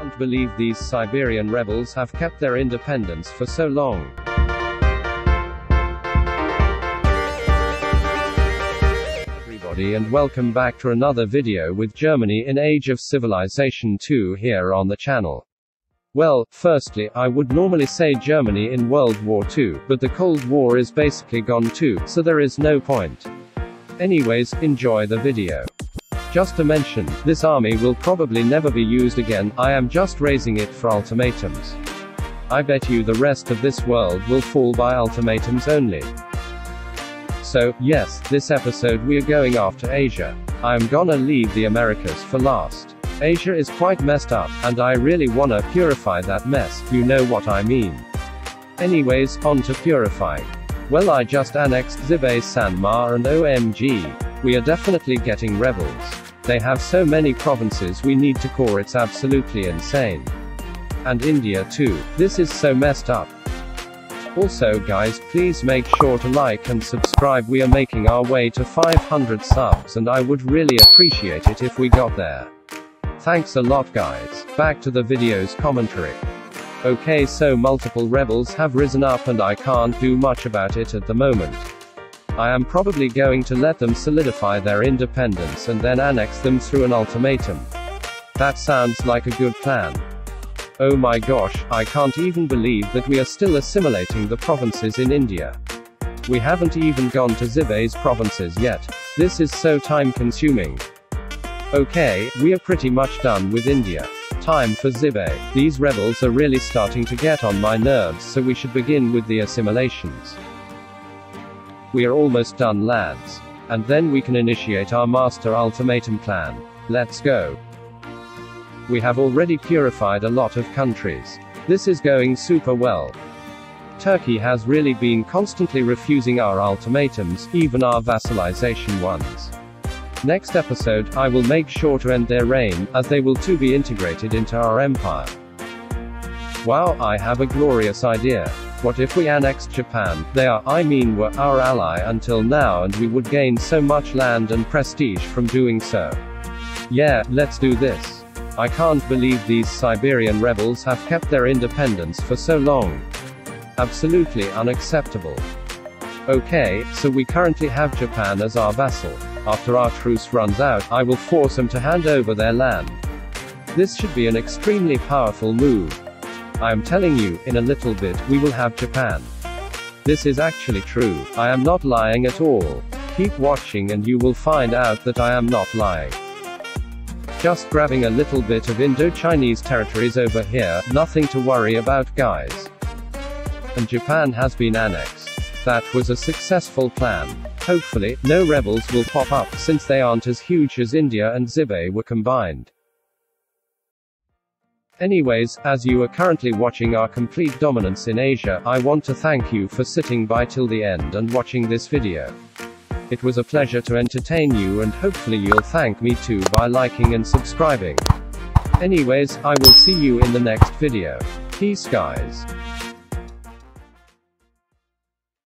can't believe these Siberian rebels have kept their independence for so long. Everybody and welcome back to another video with Germany in Age of Civilization 2 here on the channel. Well, firstly, I would normally say Germany in World War II, but the Cold War is basically gone too, so there is no point. Anyways, enjoy the video. Just to mention, this army will probably never be used again, I am just raising it for ultimatums. I bet you the rest of this world will fall by ultimatums only. So, yes, this episode we're going after Asia. I am gonna leave the Americas for last. Asia is quite messed up, and I really wanna purify that mess, you know what I mean. Anyways, on to purifying. Well I just annexed Xibei Sanma and OMG. We are definitely getting rebels. They have so many provinces we need to core it's absolutely insane. And India too. This is so messed up. Also guys, please make sure to like and subscribe we are making our way to 500 subs and I would really appreciate it if we got there. Thanks a lot guys. Back to the video's commentary. Okay so multiple rebels have risen up and I can't do much about it at the moment. I am probably going to let them solidify their independence and then annex them through an ultimatum. That sounds like a good plan. Oh my gosh, I can't even believe that we are still assimilating the provinces in India. We haven't even gone to Xibei's provinces yet. This is so time consuming. Okay, we are pretty much done with India. Time for Xibei. These rebels are really starting to get on my nerves so we should begin with the assimilations. We are almost done lads. And then we can initiate our master ultimatum plan. Let's go. We have already purified a lot of countries. This is going super well. Turkey has really been constantly refusing our ultimatums, even our vassalization ones. Next episode, I will make sure to end their reign, as they will too be integrated into our empire. Wow, I have a glorious idea. What if we annexed Japan? They are, I mean, were our ally until now and we would gain so much land and prestige from doing so. Yeah, let's do this. I can't believe these Siberian rebels have kept their independence for so long. Absolutely unacceptable. Okay, so we currently have Japan as our vassal. After our truce runs out, I will force them to hand over their land. This should be an extremely powerful move. I am telling you, in a little bit, we will have Japan. This is actually true. I am not lying at all. Keep watching and you will find out that I am not lying. Just grabbing a little bit of Indo-Chinese territories over here, nothing to worry about guys. And Japan has been annexed. That was a successful plan. Hopefully, no rebels will pop up since they aren't as huge as India and Xibei were combined. Anyways, as you are currently watching our complete dominance in Asia, I want to thank you for sitting by till the end and watching this video. It was a pleasure to entertain you and hopefully you'll thank me too by liking and subscribing. Anyways, I will see you in the next video. Peace guys.